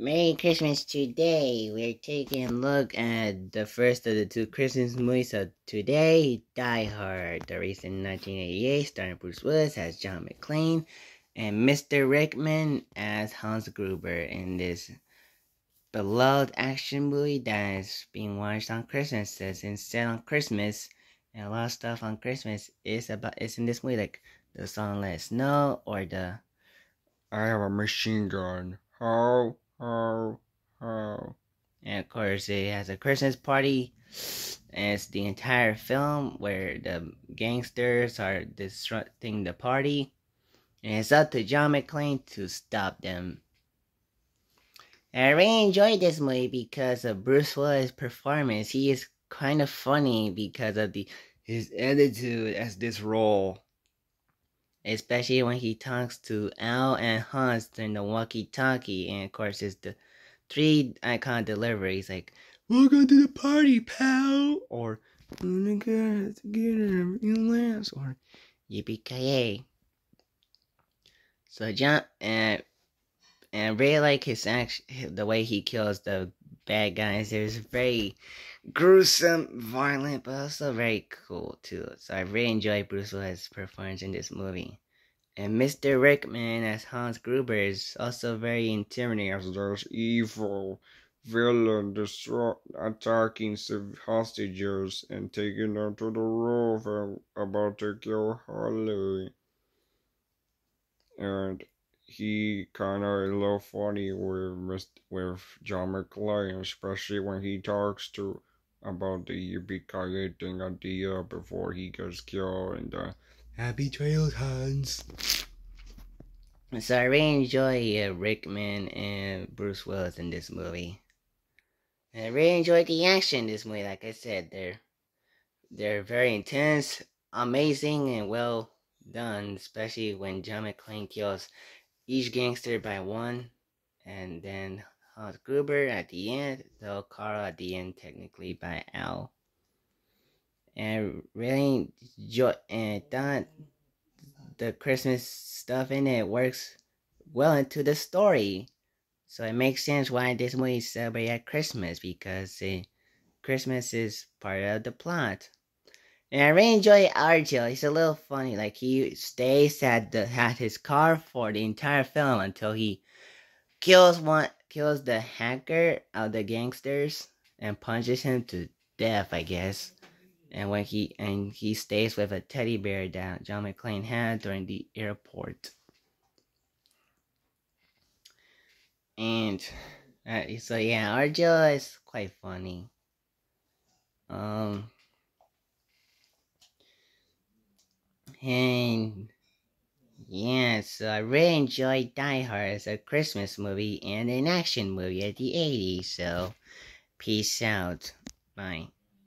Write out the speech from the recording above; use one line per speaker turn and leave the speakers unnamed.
Merry Christmas today. We're taking a look at the first of the two Christmas movies of today, Die Hard, the recent 1988, starring Bruce Willis as John McClane and Mr. Rickman as Hans Gruber in this beloved action movie that is being watched on Christmas. Says instead on Christmas, and a lot of stuff on Christmas is about is in this movie, like the song "Let It Snow" or the
I have a machine gun. How?
And of course, it has a Christmas party. And it's the entire film where the gangsters are disrupting the party. And it's up to John McClane to stop them. I really enjoyed this movie because of Bruce Willis' performance. He is kind of funny because of the his attitude as this role. Especially when he talks to Al and Hans during the walkie-talkie, and of course it's the three icon deliveries like "Welcome to the party, pal," or "Gonna get together, you last," or "Yippee ki So John and and I really like his action, the way he kills the bad guys. It was very gruesome, violent, but also very cool too. So I really enjoyed Bruce Willis' performance in this movie. And Mr. Rickman as Hans Gruber is also very intimidating
as this evil villain attacking hostages and taking them to the roof and about to kill Harley. And he kind of a little funny with with John McClane, especially when he talks to about the yippee thing idea before he gets killed and the
Happy Trails Hans. So I really enjoy uh, Rickman and Bruce Willis in this movie. And I really enjoyed the action in this movie. Like I said, they're they're very intense, amazing, and well done. Especially when John McClane kills each gangster by one, and then Hans Gruber at the end, though Karl at the end technically by Al. And really enjoy and thought the Christmas stuff in it works well into the story. So it makes sense why this movie is celebrated at Christmas because uh, Christmas is part of the plot. And I really enjoy Argyle. He's a little funny. Like he stays at the at his car for the entire film until he kills one kills the hacker of the gangsters and punches him to death, I guess. And when he and he stays with a teddy bear that John McClane had during the airport. And uh, so yeah, Argyle is quite funny. Um And yeah, so I really enjoyed Die Hard as a Christmas movie and an action movie at the 80s. So peace out. Bye.